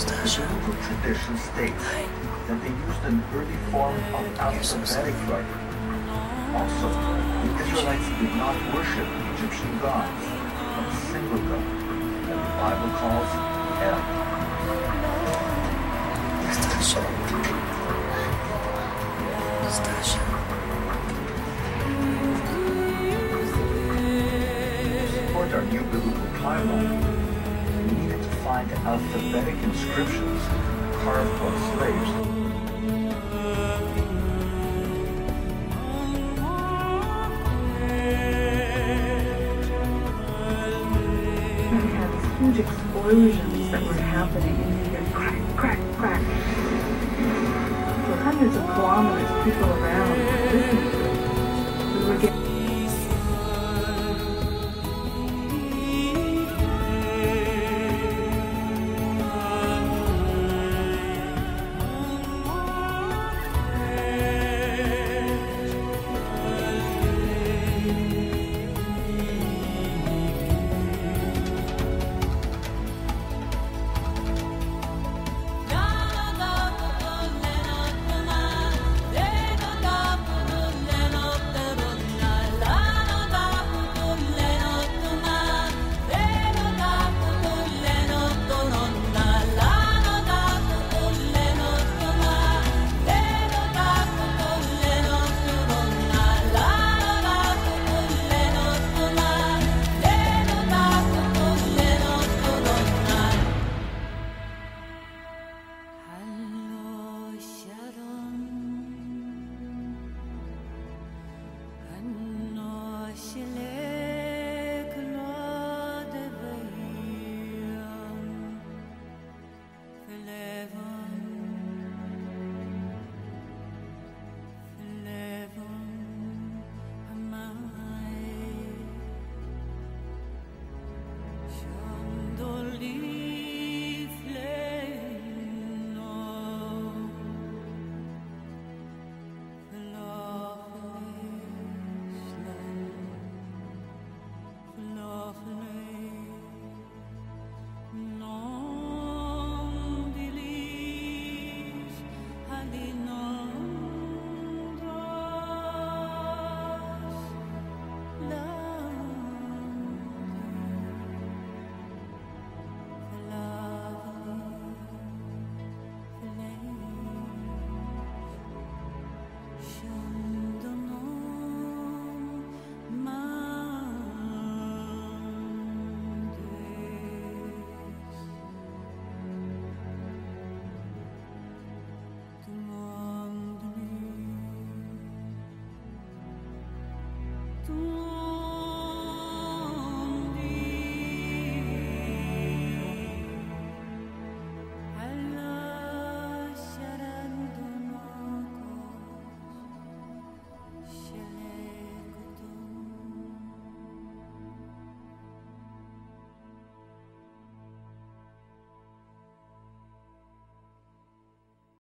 The biblical tradition states that they used an early form of alphabetic writing. Also, the Israelites did not worship Egyptian gods, but a single God that the Bible calls El. To support our new biblical timeline, we needed to find alphabetic inscriptions carved on slaves we had huge explosions that were happening, and you hear crack, crack, crack. For hundreds of kilometers, people around listening to it. We were getting